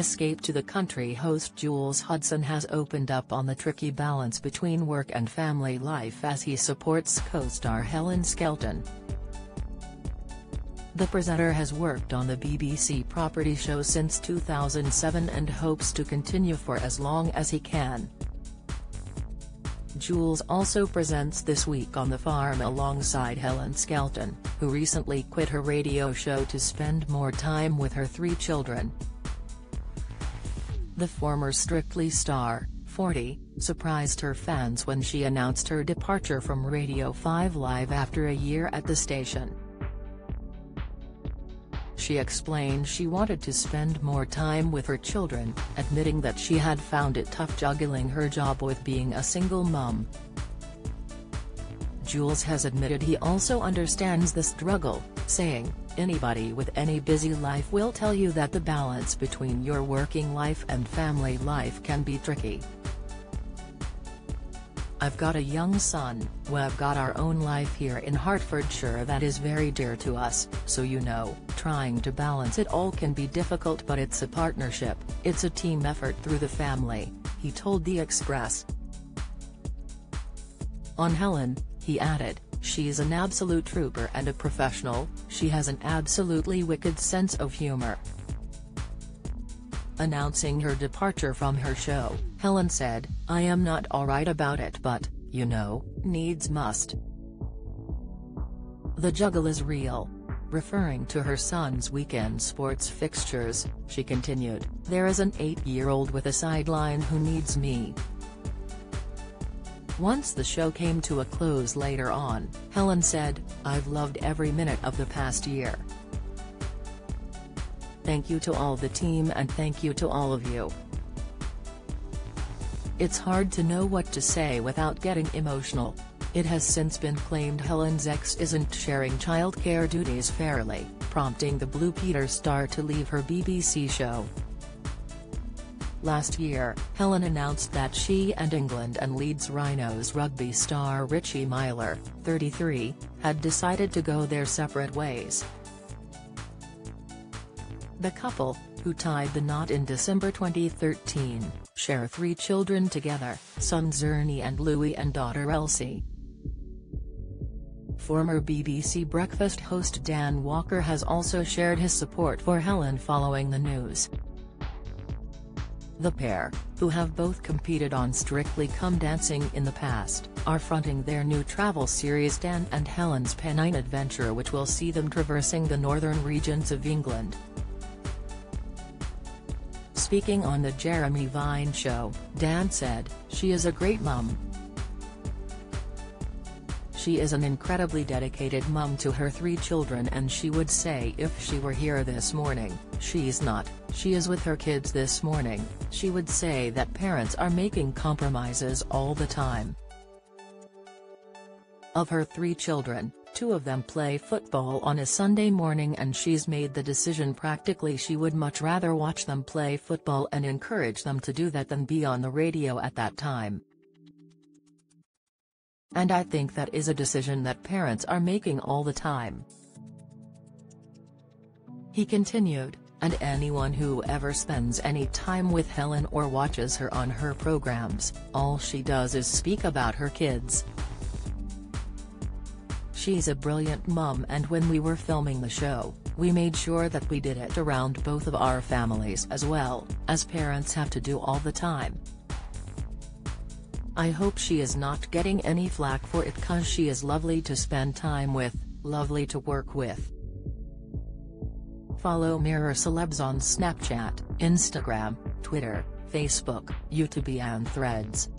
Escape to the Country host Jules Hudson has opened up on the tricky balance between work and family life as he supports co-star Helen Skelton. The presenter has worked on the BBC property show since 2007 and hopes to continue for as long as he can. Jules also presents This Week on the Farm alongside Helen Skelton, who recently quit her radio show to spend more time with her three children. The former Strictly star, 40, surprised her fans when she announced her departure from Radio 5 Live after a year at the station. She explained she wanted to spend more time with her children, admitting that she had found it tough juggling her job with being a single mum. Jules has admitted he also understands the struggle, saying, Anybody with any busy life will tell you that the balance between your working life and family life can be tricky. I've got a young son, we've got our own life here in Hertfordshire that is very dear to us, so you know, trying to balance it all can be difficult but it's a partnership, it's a team effort through the family, he told The Express. On Helen, he added, she's an absolute trooper and a professional, she has an absolutely wicked sense of humor. Announcing her departure from her show, Helen said, I am not alright about it but, you know, needs must. The juggle is real. Referring to her son's weekend sports fixtures, she continued, there is an eight-year-old with a sideline who needs me, once the show came to a close later on, Helen said, I've loved every minute of the past year. Thank you to all the team and thank you to all of you. It's hard to know what to say without getting emotional. It has since been claimed Helen's ex isn't sharing childcare duties fairly, prompting the Blue Peter star to leave her BBC show. Last year, Helen announced that she and England and Leeds Rhinos rugby star Richie Myler, 33, had decided to go their separate ways. The couple, who tied the knot in December 2013, share three children together, sons Ernie and Louis and daughter Elsie. Former BBC Breakfast host Dan Walker has also shared his support for Helen following the news. The pair, who have both competed on Strictly Come Dancing in the past, are fronting their new travel series Dan and Helen's Pennine Adventure which will see them traversing the northern regions of England. Speaking on the Jeremy Vine show, Dan said, She is a great mum, she is an incredibly dedicated mum to her three children and she would say if she were here this morning, she's not, she is with her kids this morning, she would say that parents are making compromises all the time. Of her three children, two of them play football on a Sunday morning and she's made the decision practically she would much rather watch them play football and encourage them to do that than be on the radio at that time. And I think that is a decision that parents are making all the time. He continued, and anyone who ever spends any time with Helen or watches her on her programs, all she does is speak about her kids. She's a brilliant mum and when we were filming the show, we made sure that we did it around both of our families as well, as parents have to do all the time. I hope she is not getting any flack for it cause she is lovely to spend time with, lovely to work with. Follow Mirror Celebs on Snapchat, Instagram, Twitter, Facebook, YouTube and Threads.